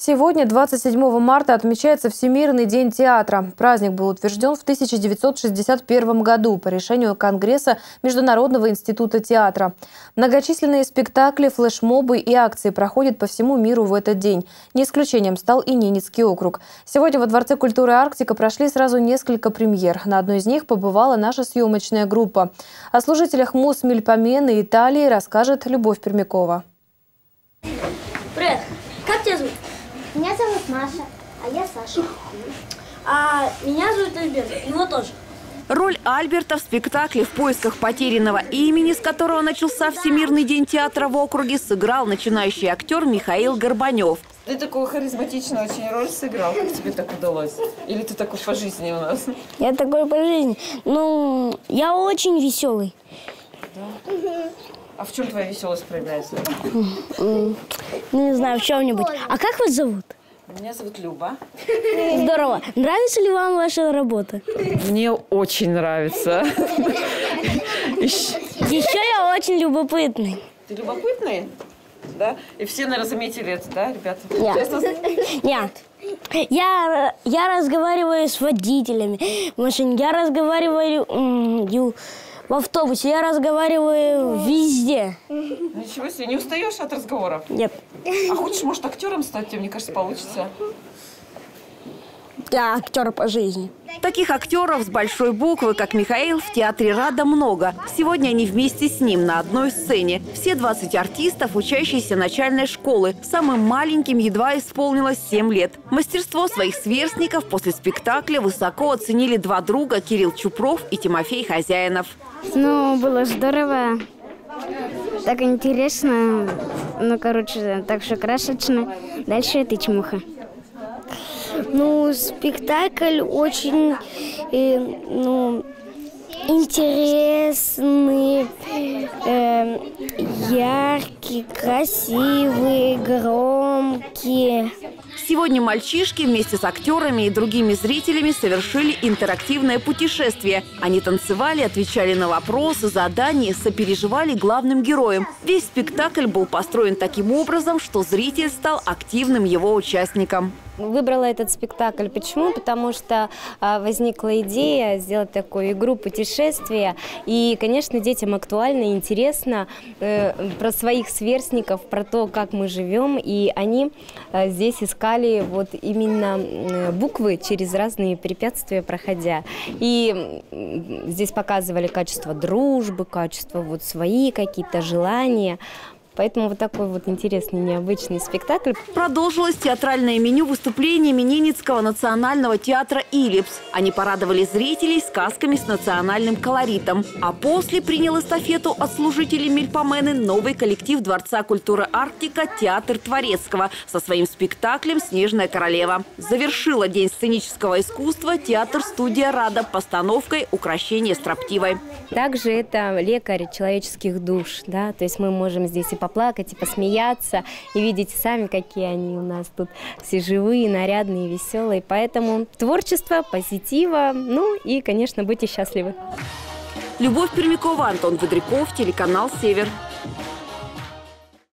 Сегодня, 27 марта, отмечается Всемирный день театра. Праздник был утвержден в 1961 году по решению Конгресса Международного института театра. Многочисленные спектакли, флешмобы и акции проходят по всему миру в этот день. Не исключением стал и Ненецкий округ. Сегодня во Дворце культуры «Арктика» прошли сразу несколько премьер. На одной из них побывала наша съемочная группа. О служителях МУС Мельпомены Италии расскажет Любовь Пермякова. Привет, как тебя зовут? Меня зовут Маша, а я Саша. А меня зовут Альберт, его тоже. Роль Альберта в спектакле «В поисках потерянного имени», с которого начался Всемирный день театра в округе, сыграл начинающий актер Михаил Горбанев. Ты такую харизматичную очень роль сыграл. Как тебе так удалось? Или ты такой по жизни у нас? Я такой по жизни. Ну, я очень веселый. А в чем твоя веселость проявляется? Ну, не знаю, в чем-нибудь. А как вас зовут? Меня зовут Люба. Здорово. Нравится ли вам ваша работа? Мне очень нравится. Еще я очень любопытный. Ты любопытный? Да? И все, наверное, заметили это, да, ребята? Нет. Нет. Я, я разговариваю с водителями в машине, я разговариваю в автобусе, я разговариваю везде. Ничего себе, не устаешь от разговоров? Нет, А хочешь, может, актером стать? Тебе, мне кажется, получится. Я актер по жизни. Таких актеров с большой буквы, как Михаил, в театре «Рада» много. Сегодня они вместе с ним на одной сцене. Все 20 артистов, учащиеся начальной школы. Самым маленьким едва исполнилось 7 лет. Мастерство своих сверстников после спектакля высоко оценили два друга Кирилл Чупров и Тимофей Хозяинов. Ну, было здорово. Так интересно. Ну, короче, так все красочно. Дальше ты чмуха. Ну, спектакль очень, э, ну, интересный, э, яркий, красивый, громкий. Сегодня мальчишки вместе с актерами и другими зрителями совершили интерактивное путешествие. Они танцевали, отвечали на вопросы, задания, сопереживали главным героям. Весь спектакль был построен таким образом, что зритель стал активным его участником. Выбрала этот спектакль. Почему? Потому что а, возникла идея сделать такую игру путешествия. И, конечно, детям актуально и интересно э, про своих сверстников, про то, как мы живем. И они э, здесь искали вот именно э, буквы через разные препятствия проходя. И здесь показывали качество дружбы, качество вот свои какие-то желания. Поэтому вот такой вот интересный, необычный спектакль. Продолжилось театральное меню выступлениями Ненецкого национального театра «Илипс». Они порадовали зрителей сказками с национальным колоритом. А после принял эстафету от служителей Мельпомены новый коллектив Дворца культуры «Арктика» Театр Творецкого со своим спектаклем «Снежная королева». Завершила День сценического искусства театр-студия «Рада» постановкой «Укращение строптивой». Также это лекарь человеческих душ, да, то есть мы можем здесь и поплакать, и посмеяться, и видите сами, какие они у нас тут все живые, нарядные, веселые. Поэтому творчество, позитива, ну и, конечно, будьте счастливы. Любовь Пермякова, Антон Бодряков, телеканал «Север».